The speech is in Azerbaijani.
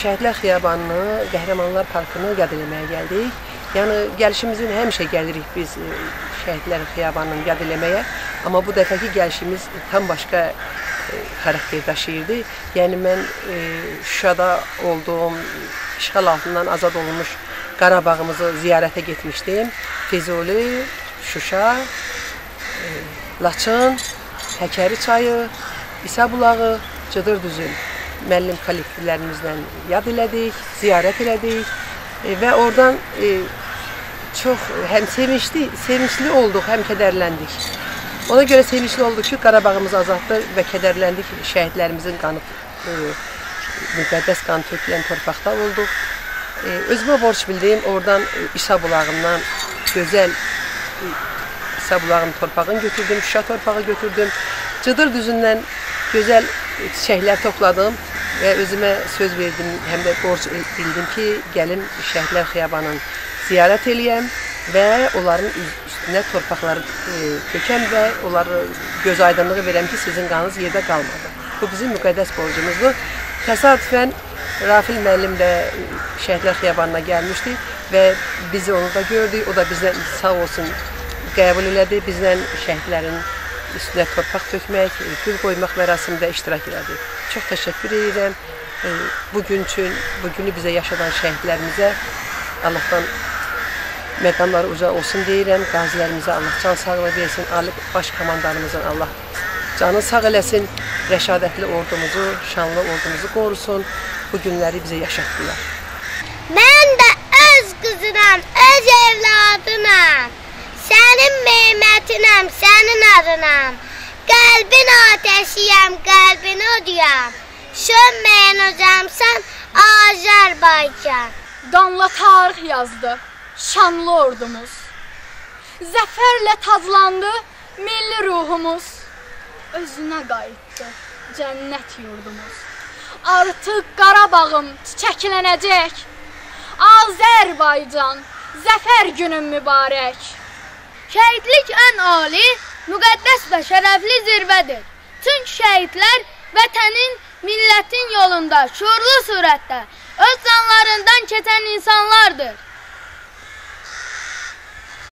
Şəhidlər Xiyabanını, Qəhrəmanlar Parkını yad eləməyə gəldik. Yəni gəlişimizin həmişə gəlirik biz e, Şəhidlər Xiyabanını yad eləməyə, amma bu dəfəki gəlişimiz tam başqa e, xarakter daşıyırdı. Yəni mən e, Şuşada olduğum, işğal altından azad olunmuş Qarabağımızı ziyarətə getmişdim. Füzuli, Şuşa, e, Laçın, Həkəri çayı, İsa bulağı, Cıdır düzün müəllim kollektivlərimizlə yad elədik, ziyarət elədik e, və oradan e, çox həm sevincli, sevincli olduq, həm kədərləndik. Ona görə sevincli olduq ki, Qarabağımız azaddır və kədərləndik şəhidlərimizin qanı e, müqəddəs qan tökülən torpaqda olduq. Özümə borc bildiyim oradan İsa bulağından gözəl İsa bulağının torpağını götürdüm, Şuşa torpağı götürdüm. Cıdır düzündən gözəl çiçəklər topladım və özümə söz verdim, həm də borc bildim ki, gəlim Şəhidlər Xiyabanını ziyarət eləyəm və onların üstünə torpaqları e, tökəm və onları göz aydınlığı verəm ki, sizin qanınız yerdə qalmadı. Bu bizim müqəddəs borcumuzdur. Təsadüfən Rafil müəllim də Şəhidlər Xiyabanına gəlmişdi və bizi onu da gördük. O da bizdən sağ olsun qəbul elədi. Bizlə şəhidlərin üstünə torpaq tökmək, gül qoymaq mərasimində iştirak elədi. Çox təşəkkür edirəm. Bu gün üçün, bu günü bizə yaşadan şəhidlərimizə Allahdan məqamları uca olsun deyirəm. Qazilərimizə Allah can sağlığı versin. Ali baş komandanımızın Allah canı sağ eləsin. Rəşadətli ordumuzu, şanlı ordumuzu qorusun. Bu günləri bizə yaşatdılar. Mən də öz qızınam, öz evladınam. Sənin mehmətinəm, sənin adınam. Qəlbin atəşiyəm, qəlbin oduyam. Sönməyən ocamsan, Azərbaycan. Qanla tarix yazdı şanlı ordumuz. Zəfərlə tazlandı milli ruhumuz. Özünə qayıtdı cənnət yurdumuz. Artıq Qarabağım çiçəklənəcək. Azərbaycan, zəfər günün mübarək. Şəhidlik ən ali, müqəddəs və şərəfli zirvədir. Çünki şəhidlər vətənin, millətin yolunda şuurlu surətdə öz canlarından keçən insanlardır.